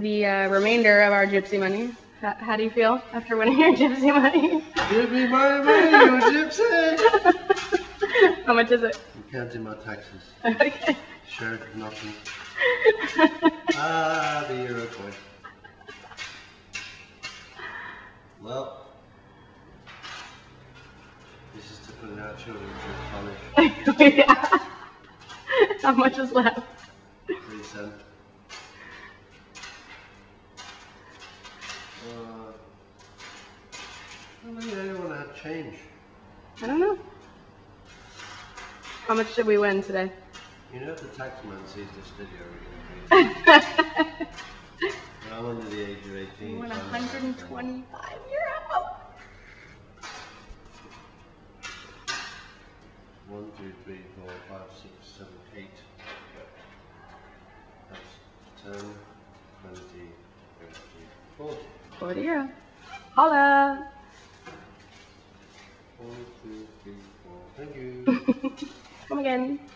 the uh, remainder of our gypsy money. How, how do you feel after winning your gypsy money? Give me my money, you gypsy! How much is it? I'm counting my taxes. Okay. Shared nothing. Ah, the euro coin. Well, this is to put our children through college. yeah. How much is left? Three cent. Uh, I don't think anyone had change. I don't know. How much did we win today? You know if the taxman sees this video, we're going to I'm under the age of 18. We won so I'm not gonna 125 euro. One, two, three, four, five, six, seven, eight. That's 10, 20, 30, 40. 40 euro. Holla. One, two, three, four. Thank you. Come again.